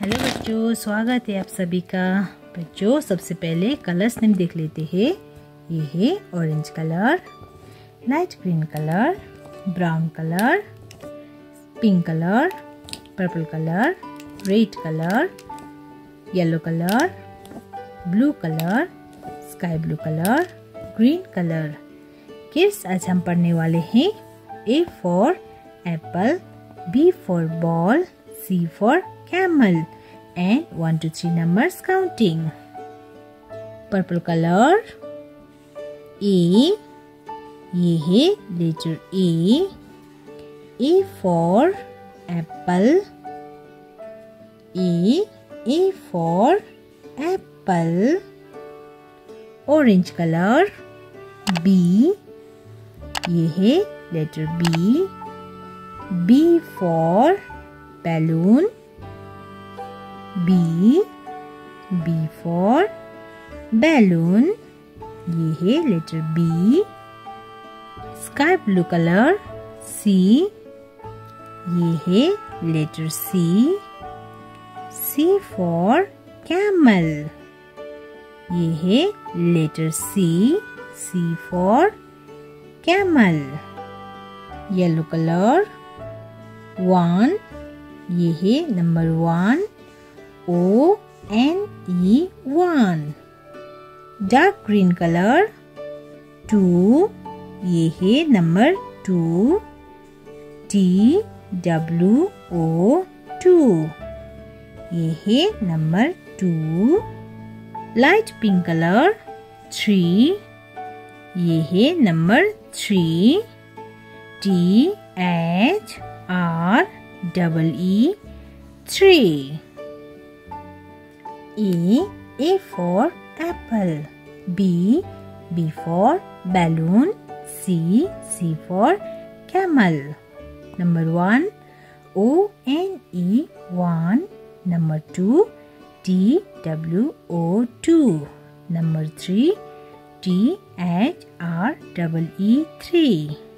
Hello बच्चों, स्वागत है आप सभी का। बच्चों, सबसे पहले कलर्स नेम देख लेते हैं। ये है orange colour light green colour brown colour pink colour purple colour red colour yellow colour blue colour sky blue colour green colour किस आज हम पढ़ने वाले हैं? A for apple B for ball C for camel and 1 to 3 numbers counting. Purple color A ये है letter A A for apple A A for apple orange color B ये है letter B B for balloon B B for balloon. ये है letter B. Sky blue colour C. ये है letter C. C for camel. ये है letter C. C for camel. Yellow colour one ये है number one O N E one. Dark green color. Two. ये है number two T W O two ये है number two light pink colour three ये है number three T H R double E three A. A for apple. B. B for balloon. C. C for camel. Number 1. O N E 1. Number 2. T W O 2. Number 3. T H R E E 3.